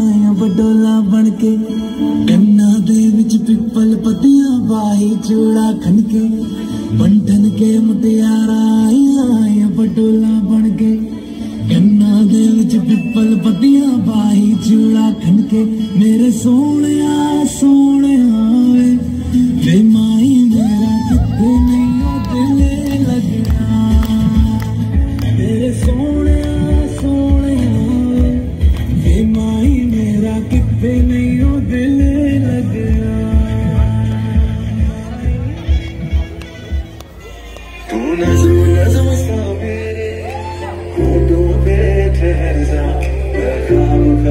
बडोला बन के कन्ना दे विच पिपल पतिया बाई चूड़ा खन के बंठन के मुटियारा आया बडोला बन के कन्ना दे विच पिपल पतिया बाई चूड़ा खन के मेरे सोने Don't know what the heck is up, but I'm